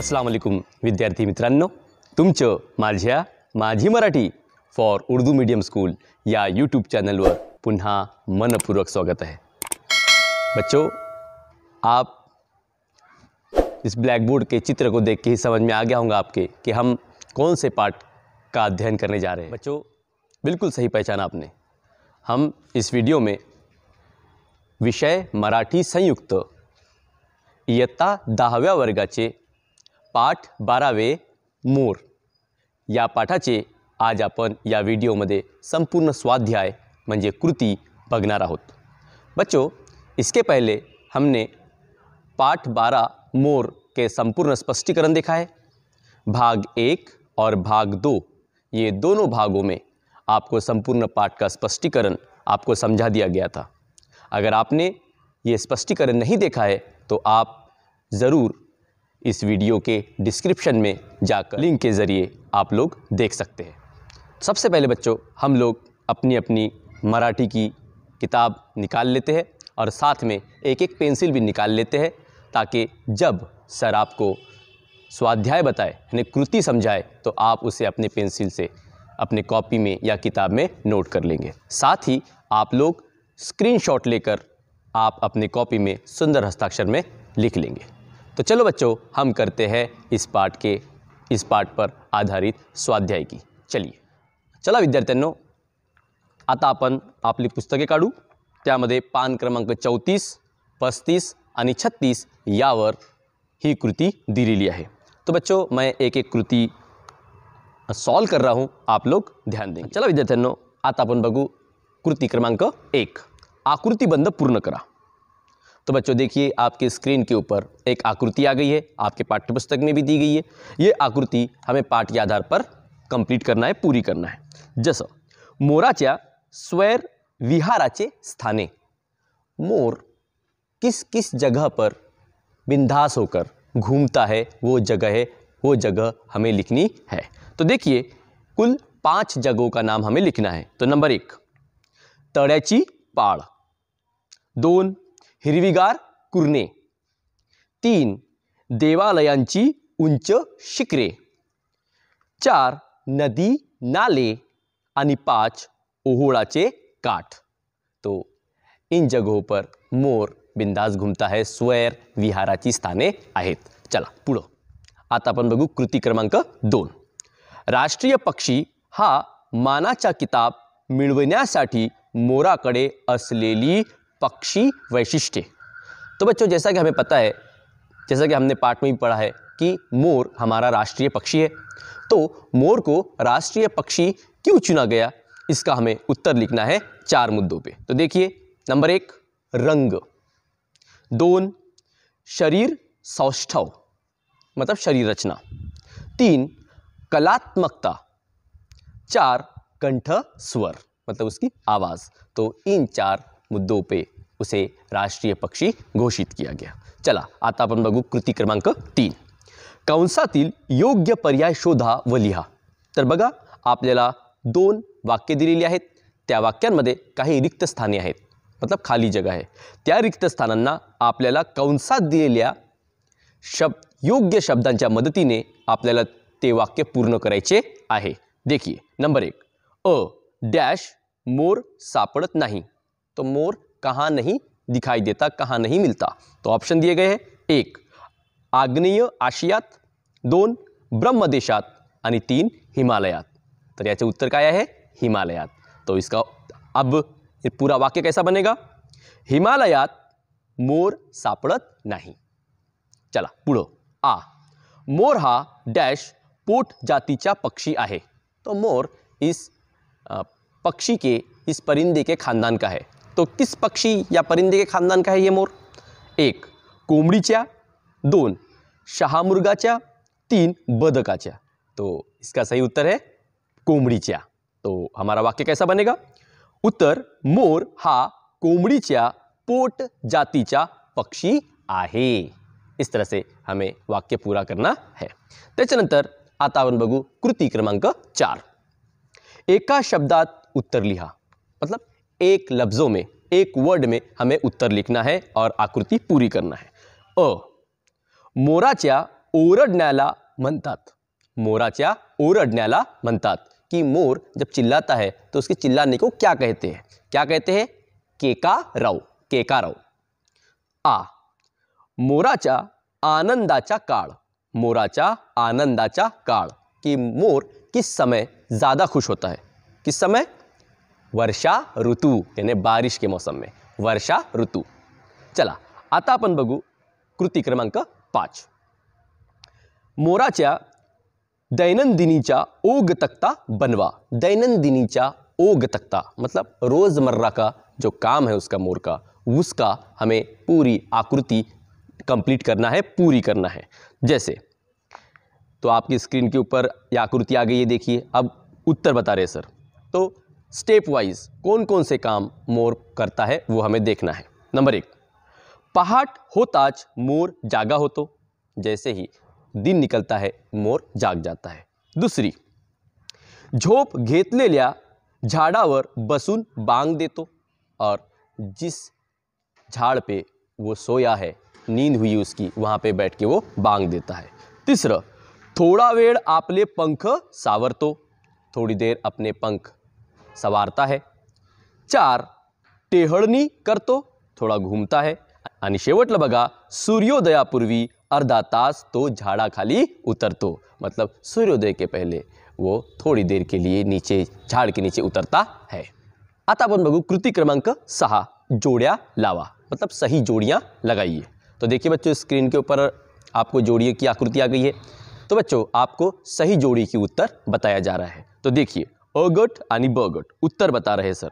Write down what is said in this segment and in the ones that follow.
अस्सलाम विद्यार्थी मित्रांनो. तुमचं माझ्या माझी Marathi for Urdu medium school या यूट्यूब चैनलवर पुन्हा मनपूर्वक स्वागत है बच्चों, आप इस ब्लैक बोर्ड के चित्र को देख के ही समझ में आ गया होगा आपके कि हम कौन से पाठ का अध्ययन करने जा रहे हैं। बच्चों, बिल्कुल सही पहचाना आपने। हम इस वीडियो में विषय मराठी संयुक्त, इयत्ता दहाव्या वर्गाचे पाठ बारावे, मोर. या पाठाचे आज आपण या व्हिडिओमध्ये संपूर्ण स्वाध्याय म्हणजे कृति बघणार आहोत. बच्चों, इसके पहले हमने पाठ बारह मोर के संपूर्ण स्पष्टीकरण देखा है. भाग एक और भाग दो, ये दोनों भागों में आपको संपूर्ण पाठ का स्पष्टीकरण आपको समझा दिया गया था। अगर आपने ये स्पष्टीकरण नहीं देखा है तो आप ज़रूर इस वीडियो के डिस्क्रिप्शन में जाकर लिंक के ज़रिए आप लोग देख सकते हैं। सबसे पहले बच्चों, हम लोग अपनी अपनी मराठी की किताब निकाल लेते हैं और साथ में एक एक पेंसिल भी निकाल लेते हैं ताकि जब सर आपको स्वाध्याय बताए, यानी कृति समझाए तो आप उसे अपने पेंसिल से अपने कॉपी में या किताब में नोट कर लेंगे। साथ ही आप लोग स्क्रीनशॉट लेकर आप अपने कॉपी में सुंदर हस्ताक्षर में लिख लेंगे। तो चलो बच्चों, हम करते हैं इस पाठ के, इस पाठ पर आधारित स्वाध्याय की। चलिए। चला विद्यार्थ्यांनो, आता आपण आपली पुस्तके काढू. त्यामध्ये पान क्रमांक चौतीस, पस्तीस आणि छत्तीस यावर ही कृति दिलेली आहे. तो बच्चों, मैं एक एक कृति सॉल्व कर रहा हूँ. आप लोग ध्यान देंगे. चला विद्यार्थ्यांनो, आता आपण बघू कृति क्रमांक एक. आकृतिबंध पूर्ण करा. तो बच्चों, देखिए, आपके स्क्रीन के ऊपर एक आकृति आ गई है, आपके पाठ्य पुस्तक में भी दी गई है। ये आकृति हमें पाठ के आधार पर कंप्लीट करना है, पूरी करना है। जसं, मोराच्या स्वैर विहाराचे स्थाने। मोर किस किस जगह पर बिंदास होकर घूमता है, वो जगह है, वो जगह हमें लिखनी है। तो देखिए, कुल पाँच जगहों का नाम हमें लिखना है। तो नंबर एक, तळ्याची पाळ। दोन हिरवीगार कुरणे. तीन देवालयांची उंच शिखरे. चार नदी नाले आणि पाच ओहोळाचे काठ. तो इन जगहों पर मोर बिंदास घुमता है स्वैर विहाराची स्थाने आहेत. चला पुढं. आता आपण बघू कृती क्रमांक दोन. राष्ट्रीय पक्षी हा मानाचा किताब मिळवण्यासाठी मोराकडे असलेली पक्षी वैशिष्ट्ये। तो बच्चों, जैसा कि हमें पता है, जैसा कि हमने पाठ में भी पढ़ा है कि मोर हमारा राष्ट्रीय पक्षी है। तो मोर को राष्ट्रीय पक्षी क्यों चुना गया, इसका हमें उत्तर लिखना है चार मुद्दों पे। तो देखिए, नंबर एक, रंग। दोन, शरीर सौष्ठव मतलब शरीर रचना। तीन, कलात्मकता। चार, कंठ स्वर मतलब उसकी आवाज़। तो इन चार मुद्दों पे उसे राष्ट्रीय पक्षी घोषित किया गया। चला आता आपण बघू कृती क्रमांक तीन। कंसातील योग्य पर्याय शोधा व लिहा। तर बघा आपल्याला दोन वाक्य दिलेली आहेत. त्या वाक्यांमध्ये काही रिक्त स्थाने आहेत. मतलब खाली जगह आहे. त्या रिक्त स्थानांना आपल्याला कंसात दिलेल्या शब्द योग्य शब्दांच्या मदतीने आपल्याला ते वाक्य पूर्ण करायचे आहे. देखिए नंबर एक. अ डॅश मोर सापड़त नाही. तो मोर कहाँ नहीं दिखाई देता, कहाँ नहीं मिलता। तो ऑप्शन दिए गए हैं। एक, आग्नेय आशियात। दोन ब्रह्मदेशात आणि तीन, हिमालयात। तर याचे उत्तर काय आहे हिमालयात। तो इसका अब पूरा वाक्य कैसा बनेगा? हिमालयात मोर सापड़त नहीं। चला, पुढं। आ, मोर हा डैश पोट जातीचा पक्षी आहे। तो मोर इस पक्षी के, इस परिंदे के खानदान का है। तो किस पक्षी या परिंदे के खानदान का है ये मोर? एक कोंबडीच्या दोन शहामुर्गाच्या तीन बदकाच्या तो इसका सही उत्तर है कोंबडीच्या तो हमारा वाक्य कैसा बनेगा? उत्तर, मोर हा कोंबडीच्या पोट जातीचा पक्षी आहे. इस तरह से हमें वाक्य पूरा करना है। त्याच्यानंतर आता आपण बघू कृती क्रमांक चार. एका शब्दात उत्तर लिहा. मतलब एक लफ्ज़ों में, एक वर्ड में हमें उत्तर लिखना है और आकृति पूरी करना है। अ, मोराच्या ओरडण्याला म्हणतात। मोराच्या ओरडण्याला म्हणतात कि मोर जब चिल्लाता है तो उसके चिल्लाने को क्या कहते हैं? क्या कहते हैं? केका राव केका राव। आ, मोराच्या आनंदाचा काळ। मोराच्या आनंदाचा काळ कि मोर किस समय ज़्यादा खुश होता है? किस समय? वर्षा ऋतु, यानी बारिश के मौसम में। वर्षा ऋतू। चला, आता आपण बघू कृती क्रमांक पाच। मोराच्या दैनंदिनीचा ओग तख्ता बनवा। दैनंदिनीचा ओग तख्ता मतलब रोज़मर्रा का जो काम है उसका, मोर का, उसका हमें पूरी आकृति कंप्लीट करना है, पूरी करना है। जैसे तो आपकी स्क्रीन के ऊपर आकृति आ गई है देखिए, अब उत्तर बता रहे सर तो स्टेप वाइज कौन कौन से काम मोर करता है, वो हमें देखना है। नंबर एक, पहाट होताच मोर जागा हो तो जैसे ही दिन निकलता है, मोर जाग जाता है। दुसरी, झोप घेतलेल्या झाडावर बसून बांग देतो, और जिस झाड़ पे वो सोया है, नींद हुई उसकी, वहाँ पे बैठ के वो बांग देता है। तीसरा, थोड़ा वेळ आपले पंख सावरतो, थोड़ी देर अपने पंख सवारता है। चार टेहळणी करतो थोडा घुमता है। आणि शेवटलं बघा सूर्योदयापूर्वी अर्धा तास तो झाडाखाली उतरतो मतलब सूर्योदय के पहले वो थोड़ी देर के लिए नीचे, झाड़ के नीचे उतरता है। आता आपण बघू कृती क्रमांक सहा, जोड़ियाँ लावा। मतलब सही जोड़ियाँ लगाइए। तो देखिए बच्चों, स्क्रीन के ऊपर आपको जोड़ियों की आकृति आ गई है। तो बच्चों, आपको सही जोड़ी की उत्तर बताया जा रहा है। तो देखिए अ गट आणि ब गट उत्तर बता रहे, सर.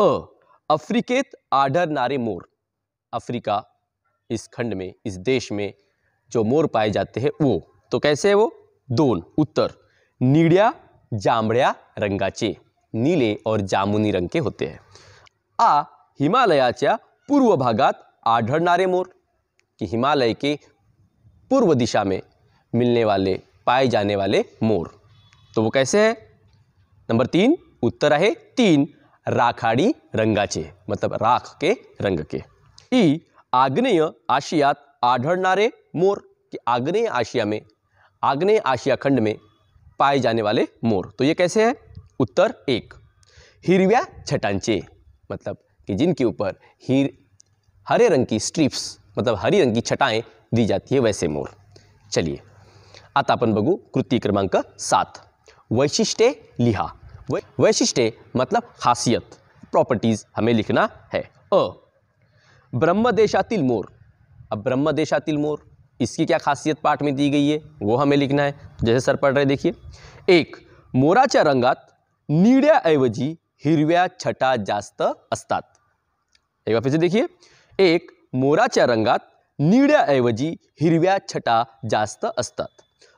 अ, अफ्रीकेत आढळणारे मोर. अफ्रीका इस खंड में, इस देश में जो मोर पाए जाते हैं, वो. तो कैसे है वो? दोन. उत्तर. निड्या जांभळ्या रंगाचे. नीले और जामुनी रंग के होते हैं. आ, हिमालयाच्या पूर्व भागात आढळणारे मोर. कि हिमालय के पूर्व दिशा में मिलने वाले, पाए जाने वाले मोर. तो वो कैसे है? नंबर तीन, उत्तर आहे तीन, राखाडी रंगाचे मतलब राख के रंग के. ई, आग्नेय आशियात आढळणारे मोर, कि आग्नेय आशिया में, आग्नेय आशिया खंड में पाए जाने वाले मोर. तो ये कैसे है? उत्तर एक, हिरव्या छटांचे मतलब कि जिनके ऊपर हिर, हरे रंग की स्ट्रिप्स मतलब हरी रंग की छटाएँ दी जाती है वैसे मोर. चलिए, आता आपण बघू कृती क्रमांक सात, वैशिष्ट्ये लिहा. वै वैशिष्ट्ये मतलब खासियत प्रॉपर्टीज़ हमें लिखना है। अ, ब्रह्मदेशातील मोर। अब ब्रह्मदेशातील मोर, इसकी क्या खासियत पाठ में दी गई है? वो हमें लिखना है, जैसे सर पढ़ रहे देखिए। एक, मोराच्या रंगात निळ्याऐवजी हिरव्या छटा जास्त असतात। एक बार फिर से देखिए। एक, मोराच्या रंगात निळ्याऐवजी हिरव्या छटा जास्त असतात।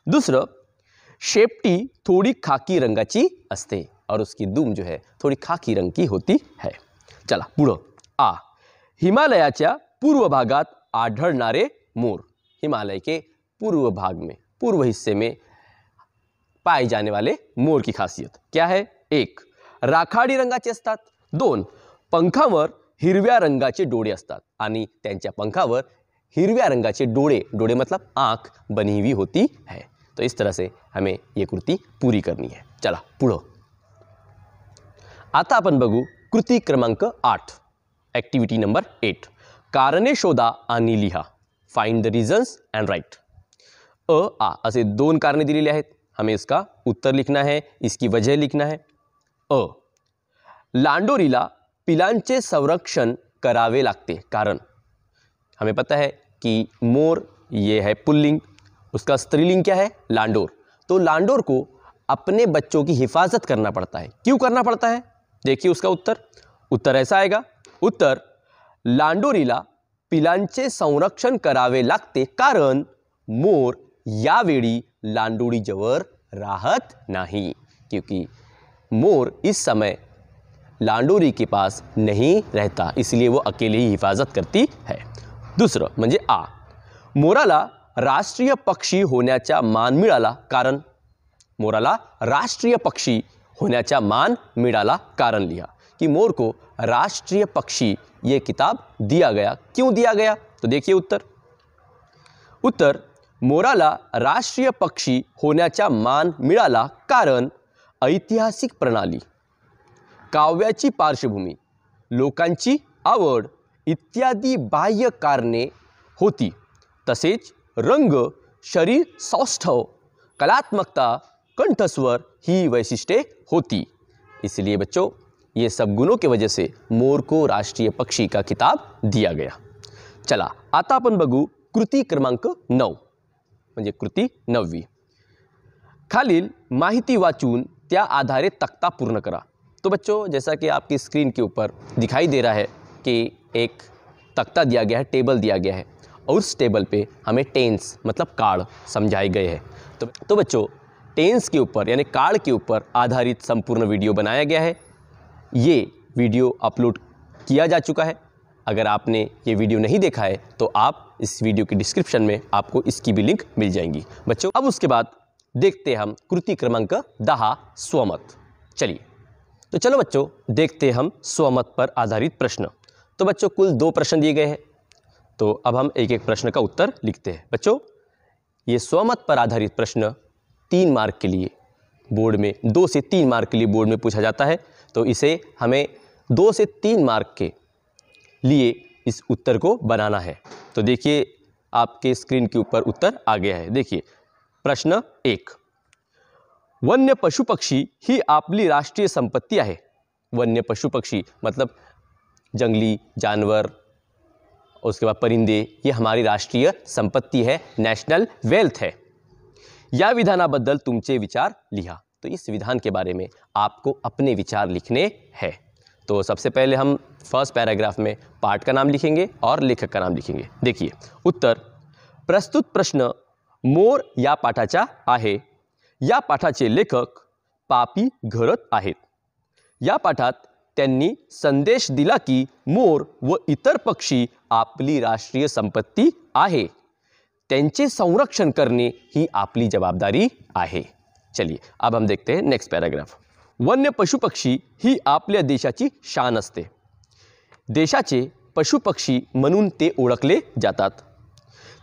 दुसरं, शेपटी थोड़ी खाकी रंगाची असते। और उसकी दुम जो है थोड़ी खाकी रंग की होती है। चला पुढं आ, हिमालयाच्या पूर्व भागात आढळणारे मोर, हिमालय के पूर्व भाग में, पूर्व हिस्से में पाए जाने वाले मोर की खासियत क्या है? एक, राखाडी रंगाचे असतात। दोन, पंखावर हिरव्या रंगाचे डोळे असतात आणि त्यांच्या पंखावर हिरव्या रंगाचे डोळे डोळे मतलब आँख बनी हुई होती है। तो इस तरह से हमें ये कृति पूरी करनी है। चला पुढं आता आपण बघू कृती क्रमांक आठ. ॲक्टिव्हिटी नंबर एट कारणे शोधा आणि लिहा. Find the reasons and write a, आ ऐसे दोन कारणे दिलेले आहेत. हमें इसका उत्तर लिखना है, इसकी वजह लिखना है. अ, लांडोरीला पिलांचे संरक्षण करावे लागते. कारण? हमें पता है कि मोर, ये है पुल्लिंग. उसका स्त्रीलिंग क्या है? लांडोर. तो लांडोर को अपने बच्चों की हिफाजत करना पड़ता है. क्यों करना पड़ता है? देखिए उसका उत्तर। उत्तर ऐसा आएगा। उत्तर, लांडोरीला पिलांचे संरक्षण करावे लागते कारण मोर यावेळी लांडोळीजवळ राहत नहीं, क्योंकि मोर इस समय लांडोरी के पास नहीं रहता, इसलिए वो अकेले ही हिफाजत करती है। दुसरं, म्हणजे आ, मोराला राष्ट्रीय पक्षी होण्याचा मान मिळाला कारण मोराला राष्ट्रीय पक्षी होण्याचा मान मिळाला कारण लिहा कि मोर को राष्ट्रीय पक्षी ये किताब दिया गया। क्यों दिया गया? तो देखिए उत्तर। उत्तर, मोराला राष्ट्रीय पक्षी होण्याचा मान मिळाला कारण ऐतिहासिक प्रणाली, काव्याची पार्श्वभूमी, लोकांची आवड इत्यादी बाह्य कारणे होती, तसेच रंग, शरीर, सौष्ठव, कलात्मकता कंठस्वर ही वैशिष्ट्ये होती। इसलिए बच्चों, ये सब गुणों की वजह से मोर को राष्ट्रीय पक्षी का किताब दिया गया। चला आता आपण बघू कृती क्रमांक म्हणजे कृती नववी। खालील माहिती वाचून त्या आधारे तख्ता पूर्ण करा। तो बच्चों, जैसा कि आपकी स्क्रीन के ऊपर दिखाई दे रहा है कि एक तख्ता दिया गया है, टेबल दिया गया है, और उस टेबल पे हमें टेंस मतलब कार्ड समझाए गए हैं। तो तो बच्चों टेंस के ऊपर, यानी कार्ड के ऊपर आधारित संपूर्ण वीडियो बनाया गया है। ये वीडियो अपलोड किया जा चुका है। अगर आपने ये वीडियो नहीं देखा है तो आप इस वीडियो के डिस्क्रिप्शन में आपको इसकी भी लिंक मिल जाएँगी। बच्चों, अब उसके बाद देखते हैं हम कृति क्रमांक दहा, स्वमत। चलिए तो चलो बच्चों, देखते हैं हम स्वमत पर आधारित प्रश्न। तो बच्चों, कुल दो प्रश्न दिए गए हैं। तो अब हम एक एक प्रश्न का उत्तर लिखते हैं। बच्चों, ये स्वमत पर आधारित प्रश्न तीन मार्क के लिए बोर्ड में, दो से तीन मार्क के लिए बोर्ड में पूछा जाता है। तो इसे हमें दो से तीन मार्क के लिए इस उत्तर को बनाना है। तो देखिए, आपके स्क्रीन के ऊपर उत्तर आ गया है। देखिए, प्रश्न एक। वन्य पशु पक्षी ही आपली राष्ट्रीय संपत्ती आहे। वन्य पशु पक्षी मतलब जंगली जानवर, उसके बाद परिंदे, ये हमारी राष्ट्रीय संपत्ति है, नेशनल वेल्थ है। या विधानाबद्दल तुमचे विचार लिहा। तो इस विधान के बारे में आपको अपने विचार लिखने हैं। तो सबसे पहले हम फ़र्स्ट पैराग्राफ में पाठ का नाम लिखेंगे और लेखक का नाम लिखेंगे। देखिए, उत्तर, प्रस्तुत प्रश्न, मोर या पाठाचा आहे। या पाठाचे लेखक, पापी घरत आहेत। या पाठात त्यांनी संदेश दिला की मोर व इतर पक्षी आपली राष्ट्रीय संपत्ती आहे। त्यांचे संरक्षण करणे ही आपली जबाबदारी आहे. चलिए अब हम देखते हैं नेक्स्ट पैराग्राफ वन्य पशुपक्षी ही आपल्या देशाची शान असते. देशाचे पशुपक्षी म्हणून ते ओळखले जातात.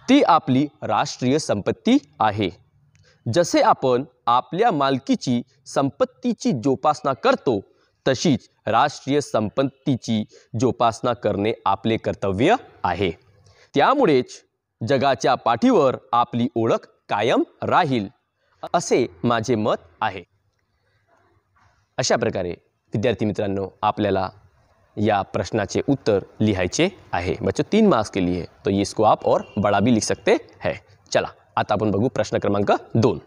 ती आपली राष्ट्रीय संपत्ती आहे. जसे आपण आपल्या मालकीची संपत्तीची जोपासना करतो तशीच राष्ट्रीय संपत्तीची जोपासना करणे आपले कर्तव्य आहे. त्यामुळेच जगाच्या पाठीवर आपली ओळख कायम राहील असे माझे मत आहे. अशा प्रकारे विद्यार्थी मित्रांनो आपल्याला या प्रश्नाचे उत्तर लिहायचे आहे. बच्चों तीन मार्क्स के लिए तो ये इसको आप और बड़ा भी लिख सकते हैं. चला आता आपण बघू प्रश्न क्रमांक दोन.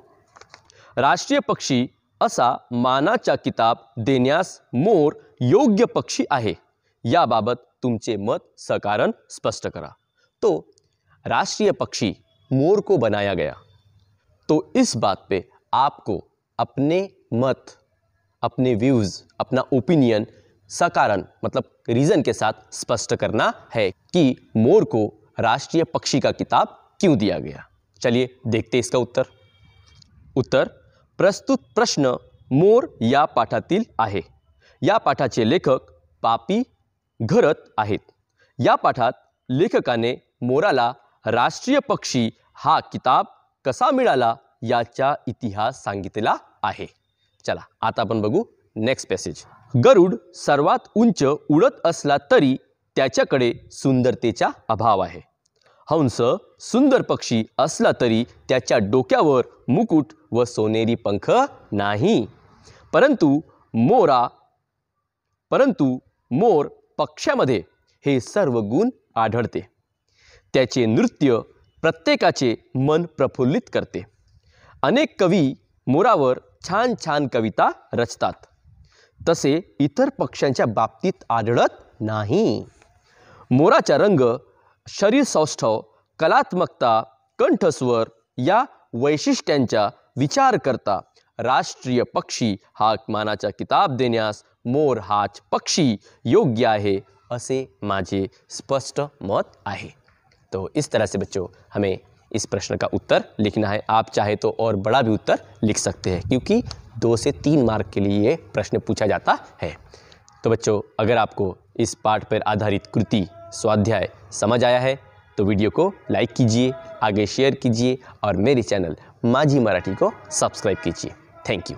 राष्ट्रीय पक्षी असा मानाचा किताब देण्यास मोर योग्य पक्षी आहे. याबाबत तुमचे मत सकारण स्पष्ट करा. तो राष्ट्रीय पक्षी मोर को बनाया गया। तो इस बात पे आपको अपने मत, अपने व्यूज़ अपना ओपिनियन सकारण मतलब रीज़न के साथ स्पष्ट करना है कि मोर को राष्ट्रीय पक्षी का किताब क्यों दिया गया। चलिए देखते इसका उत्तर। उत्तर, प्रस्तुत प्रश्न मोर या पाठातील आहे। या पाठाचे लेखक पापी घरत आहेत। या पाठात लेखकाने मोराला राष्ट्रीय पक्षी हा किताब कसा मिळाला याचा इतिहास सांगितला आहे. चला आता आपण बघू नेक्स्ट पॅसेज गरुड सर्वात उंच उडत असला तरी त्याच्याकडे सुंदरतेचा अभाव आहे. हंस सुंदर पक्षी असला तरी त्याच्या डोक्यावर मुकुट व सोनेरी पंख नाही. परंतु मोरा परंतु मोर पक्ष्यामध्ये हे सर्व गुण आढळते. त्याचे नृत्य प्रत्येकाचे मन प्रफुल्लित करते. अनेक कवी मोरावर छान छान कविता रचतात. तसे इतर पक्ष्यांच्या बाबतीत आढळत नाही. मोराचा रंग शरीर सौष्ठव कलात्मकता कंठस्वर या वैशिष्ट्यांचा विचार करता राष्ट्रीय पक्षी हा मानाचा किताब देण्यास मोर हाच पक्षी योग्य आहे असे माझे स्पष्ट मत आहे. तो इस तरह से बच्चों, हमें इस प्रश्न का उत्तर लिखना है। आप चाहे तो और बड़ा भी उत्तर लिख सकते हैं, क्योंकि दो से तीन मार्क के लिए ये प्रश्न पूछा जाता है। तो बच्चों, अगर आपको इस पाठ पर आधारित कृति स्वाध्याय समझ आया है तो वीडियो को लाइक कीजिए, आगे शेयर कीजिए और मेरे चैनल माझी मराठी को सब्सक्राइब कीजिए। Thank you.